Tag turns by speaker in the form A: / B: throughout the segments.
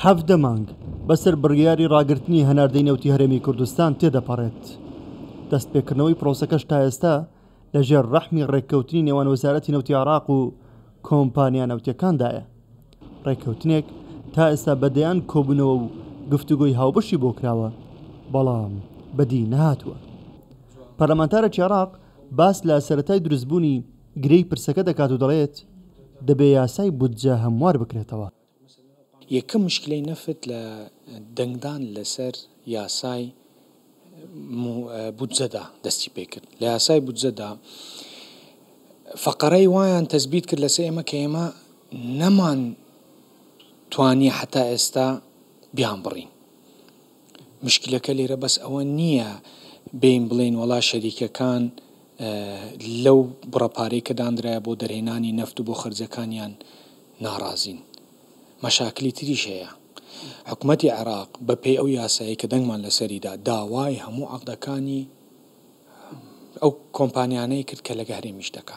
A: حەڤدە مانگ بەسەر بڕیاری ڕاگرتنی هەناردەی نەوتی هەرێمی کوردستان تێدەپەڕێت، دەستپێکردنەوەی پرۆسەکەش تا ئێستا لەژێر ڕەحمی ڕێککەوتنی نێوان وەزارەتی نەوتی عێراق و کۆمپانیا نەوتییەکاندایە، ڕێککەوتنێک تا ئێستا بە دەیان کۆبوونەوە و گفتوگۆی هاوبەشی بۆ کراوە، بەڵام بەدی نەهاتووە. پەرلەمانتارێکی عێراق باس لە سەرەتای دروستبوونی. گرێی پرسەکە دەکات و دەڵێت، دەبێ یاسای بودجە هەموار بکرێتەوە.
B: یەکەم مشکلەی نەفت لە دەنگدان لەسەر یاسای بودجەدا دەستی پێکرد. لە یاسای بودجەدا فەقەرەی وایان تەسبیت کرد لەسەر ئێمە کە ئێمە نەمانتوانییە هەتا ئێستا بیانبڕین. مشکلەکە لێرە بەس ئەوە نییە بێین بڵێین وەڵا شەریکەکان لەو بڕە پارەی کە دانرایە بۆ دەرهێنانی نەفت و بۆ خەرجەکانیان ناڕازین. مەشاکلی تریش هەیە. حکومەتی عێراق بە پێی ئەو یاسایەی کە دەنگمان لەسەریدا داوای هەموو عەقدەکانی ئەو کۆمپانیانەی کرد کە لەگە هەرێمیش دەکا.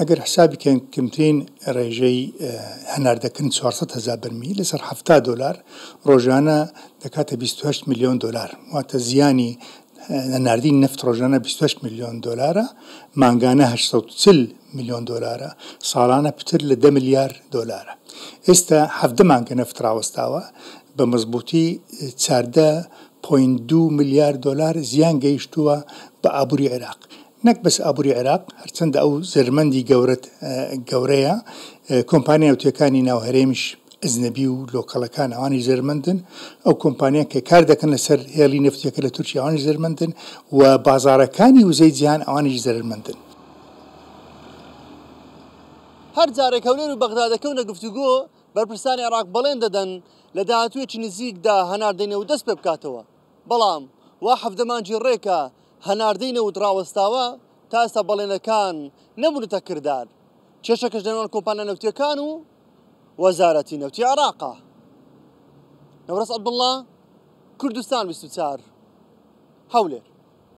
A: ئەگەر حساب بکەین کمترین ڕێژەی هەناردەکردن چوار سەد هەزار بەرمیل لەسەر حەفتا دۆلار ڕۆژانە دەکاتە بیست و
C: هەشت ملیۆن دۆلار، واتە زیانی نەناردنی نەفت ڕۆژانە بیست و هەشت ملیۆن دۆلارە، مانگانە هەشت سەد و چل ملیۆن دۆلارە، ساڵانە پتر لە دە ملیار دۆلارە. ئێستا حەڤدە مانگە نەفت ڕاوەستاوە، بە مزبووتی چاردە پۆینت دوو ملیار دۆلار زیان گەیشتووە بە ئابووری عێراق، نەک بەس ئابوری عێراق، هەرچەندە ئەو زەرمەندی گەورەت گەورەیە، کۆمپانیا وتوێکانی ناو هەرێمیش ئەجنەبی و لۆکەڵەکان ئەوانیش زەرمەندن، ئەو کۆمپانیا کە کار دەکەن لەسەر هێڵی نەفتیەکە لە تورکیا ئەوانیش زەرمەندن و بازارەکانی وزەی جیهان ئەوانیش زەرمەندن.
A: هەر جارێک هەولێر و بەغدا دەکەونە گفتوگۆ، بەرپرسانی عێراق بەڵێن دەدەن لە داهاتوویەکی نزیکدا هەناردەی نەوت دەست پێبکاتەوە، بەڵام وا حەڤدە مانگی ڕێکە هەناردەی نەوت ڕاوەستاوە تا ئێستا بەڵێنەکان نەبوونەتە کردار کێشەکەش لەنێوان کۆمپانیا نەوتیەکان و وەزارەتی نەوتی عێراقە نەورەس عەبدوڵڵا کوردستان 24 هەولێر